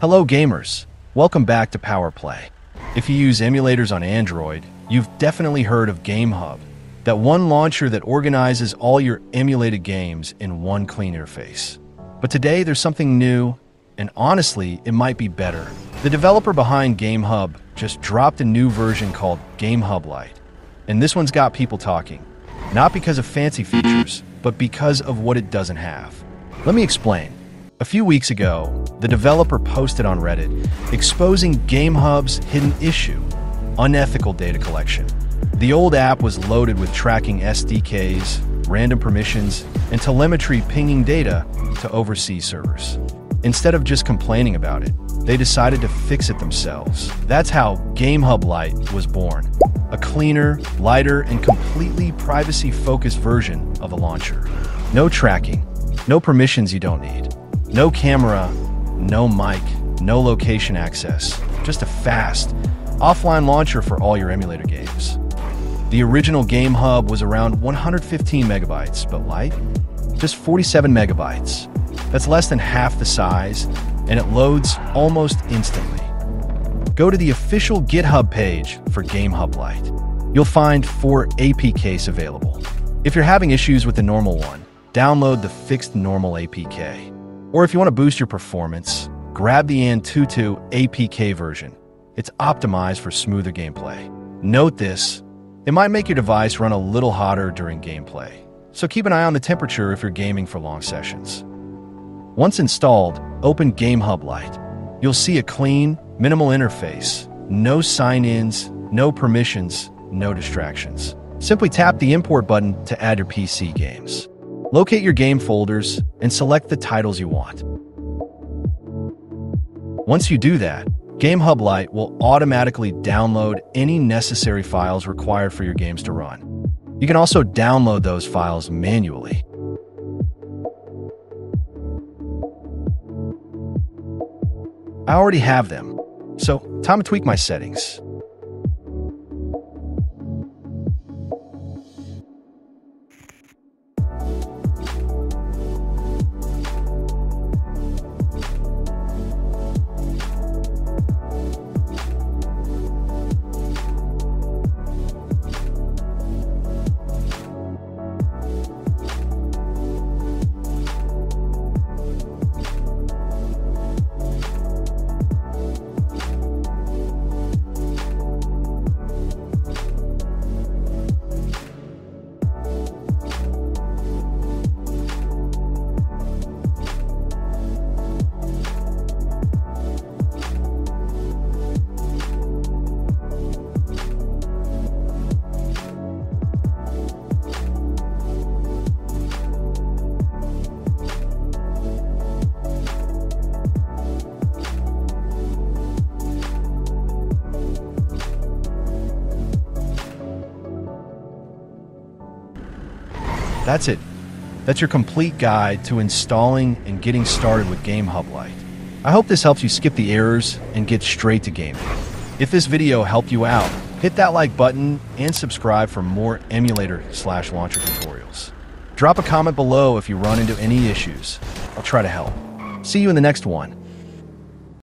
Hello gamers, welcome back to PowerPlayy. If you use emulators on Android, you've definitely heard of GameHub, that one launcher that organizes all your emulated games in one clean interface. But today there's something new, and honestly, it might be better. The developer behind GameHub just dropped a new version called GameHub Lite, and this one's got people talking, not because of fancy features, but because of what it doesn't have. Let me explain. A few weeks ago, the developer posted on Reddit exposing GameHub's hidden issue unethical data collection. The old app was loaded with tracking SDKs, random permissions, and telemetry pinging data to overseas servers. Instead of just complaining about it, they decided to fix it themselves. That's how GameHub Lite was born a cleaner, lighter, and completely privacy focused version of the launcher. No tracking, no permissions you don't need. No camera, no mic, no location access. Just a fast, offline launcher for all your emulator games. The original GameHub was around 115 megabytes, but Lite? Just 47 megabytes. That's less than half the size, and it loads almost instantly. Go to the official GitHub page for GameHub Lite. You'll find four APKs available. If you're having issues with the normal one, download the fixed normal APK. Or if you want to boost your performance, grab the Antutu APK version. It's optimized for smoother gameplay. Note this, it might make your device run a little hotter during gameplay, so keep an eye on the temperature if you're gaming for long sessions. Once installed, open GameHub Lite. You'll see a clean, minimal interface, no sign-ins, no permissions, no distractions. Simply tap the import button to add your PC games. Locate your game folders and select the titles you want. Once you do that, GameHub Lite will automatically download any necessary files required for your games to run. You can also download those files manually. I already have them, so time to tweak my settings. That's it. That's your complete guide to installing and getting started with GameHub Lite. I hope this helps you skip the errors and get straight to gaming. If this video helped you out, hit that like button and subscribe for more emulator slash launcher tutorials. Drop a comment below if you run into any issues. I'll try to help. See you in the next one.